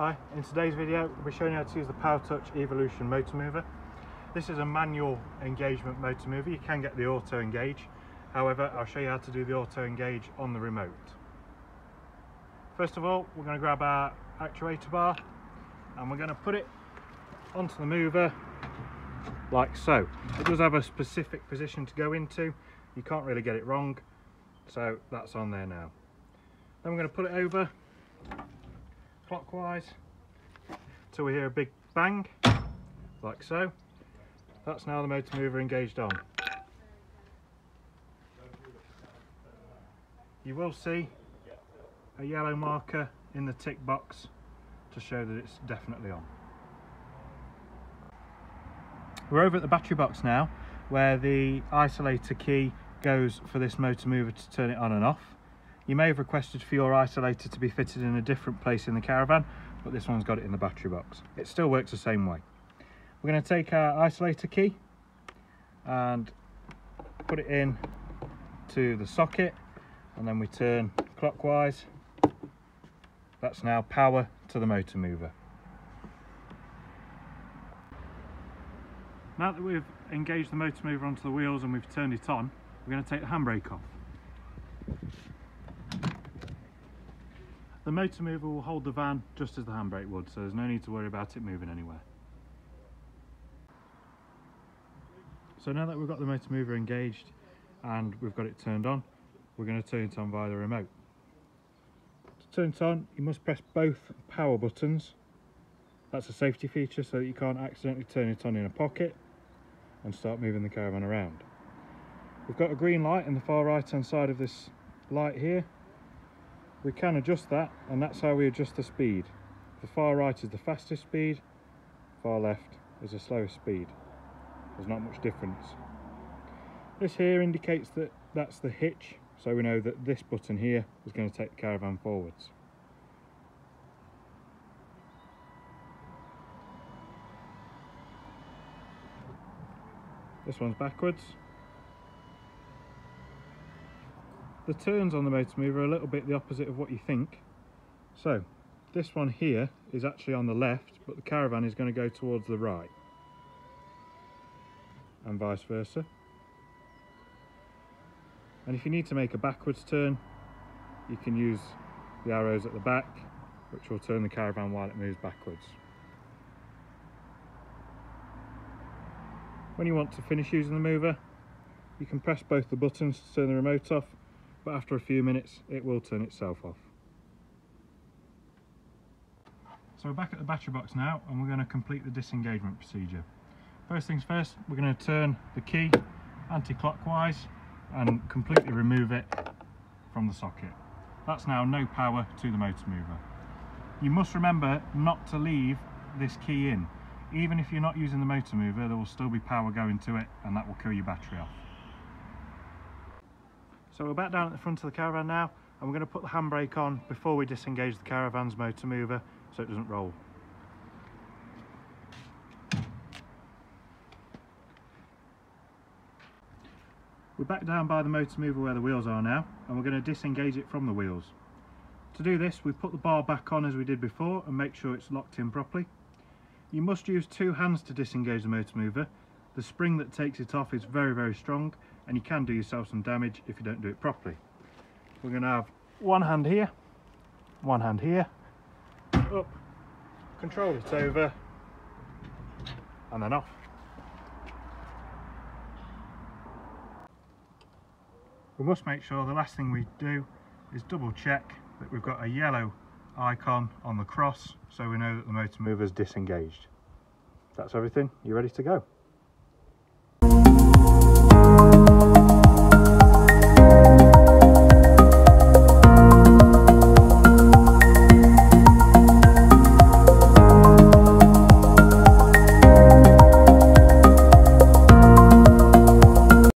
Hi, in today's video we'll be showing you how to use the Powrtouch Evolution motor mover. This is a manual engagement motor mover, you can get the auto engage, however I'll show you how to do the auto engage on the remote. First of all we're going to grab our actuator bar and we're going to put it onto the mover like so. It does have a specific position to go into, you can't really get it wrong, so that's on there now. Then we're going to put it over clockwise till we hear a big bang like so. That's now the motor mover engaged on. You will see a yellow marker in the tick box to show that it's definitely on. We're over at the battery box now where the isolator key goes for this motor mover to turn it on and off you may have requested for your isolator to be fitted in a different place in the caravan, but this one's got it in the battery box. It still works the same way. We're going to take our isolator key and put it in to the socket and then we turn clockwise. That's now power to the motor mover. Now that we've engaged the motor mover onto the wheels and we've turned it on, we're going to take the handbrake off. The motor mover will hold the van just as the handbrake would, so there's no need to worry about it moving anywhere. So now that we've got the motor mover engaged and we've got it turned on, we're going to turn it on via the remote. To turn it on, you must press both power buttons. That's a safety feature so that you can't accidentally turn it on in a pocket and start moving the caravan around. We've got a green light in the far right hand side of this light here we can adjust that and that's how we adjust the speed. The far right is the fastest speed far left is the slowest speed. There's not much difference. This here indicates that that's the hitch so we know that this button here is going to take the caravan forwards. This one's backwards the turns on the motor mover are a little bit the opposite of what you think. So this one here is actually on the left, but the caravan is going to go towards the right. And vice versa. And if you need to make a backwards turn, you can use the arrows at the back, which will turn the caravan while it moves backwards. When you want to finish using the mover, you can press both the buttons to turn the remote off but after a few minutes it will turn itself off. So we're back at the battery box now and we're going to complete the disengagement procedure. First things first, we're going to turn the key anti-clockwise and completely remove it from the socket. That's now no power to the motor mover. You must remember not to leave this key in. Even if you're not using the motor mover, there will still be power going to it and that will kill your battery off. So we're back down at the front of the caravan now and we're going to put the handbrake on before we disengage the caravan's motor mover so it doesn't roll. We're back down by the motor mover where the wheels are now and we're going to disengage it from the wheels. To do this we put the bar back on as we did before and make sure it's locked in properly. You must use two hands to disengage the motor mover. The spring that takes it off is very very strong and you can do yourself some damage if you don't do it properly. We're going to have one hand here, one hand here, up, control it over, and then off. We must make sure the last thing we do is double check that we've got a yellow icon on the cross so we know that the motor mover is disengaged. That's everything, you ready to go?